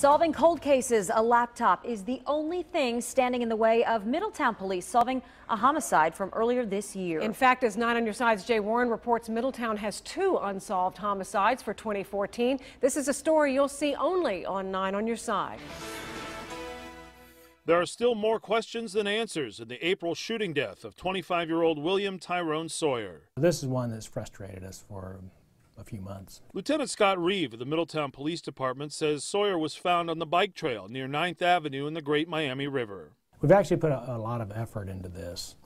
Solving cold cases, a laptop is the only thing standing in the way of Middletown police solving a homicide from earlier this year. In fact, as 9 on your side's Jay Warren reports, Middletown has two unsolved homicides for 2014. This is a story you'll see only on 9 on your side. There are still more questions than answers in the April shooting death of 25 year old William Tyrone Sawyer. This is one that's frustrated us for a few months. Lieutenant Scott Reeve of the Middletown Police Department says Sawyer was found on the bike trail near 9th Avenue in the Great Miami River. We've actually put a, a lot of effort into this,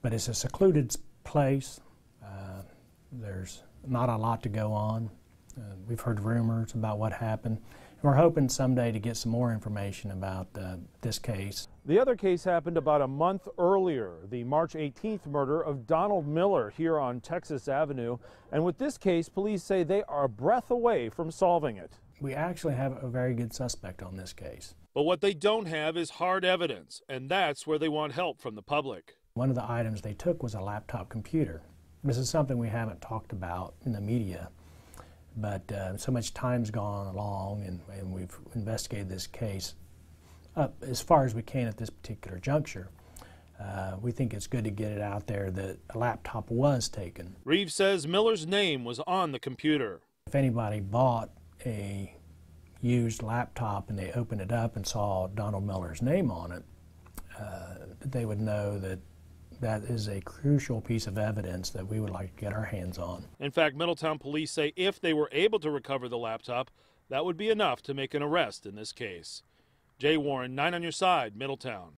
but it's a secluded place. Uh, there's not a lot to go on. Uh, we've heard rumors about what happened. And we're hoping someday to get some more information about uh, this case. The other case happened about a month earlier, the March 18th murder of Donald Miller here on Texas Avenue. And with this case, police say they are a breath away from solving it. We actually have a very good suspect on this case. But what they don't have is hard evidence, and that's where they want help from the public. One of the items they took was a laptop computer. This is something we haven't talked about in the media but uh, so much time's gone along and, and we've investigated this case up as far as we can at this particular juncture. Uh, we think it's good to get it out there that a laptop was taken. Reeves says Miller's name was on the computer. If anybody bought a used laptop and they opened it up and saw Donald Miller's name on it, uh, they would know that that is a crucial piece of evidence that we would like to get our hands on. In fact, Middletown police say if they were able to recover the laptop, that would be enough to make an arrest in this case. Jay Warren, 9 on your side, Middletown.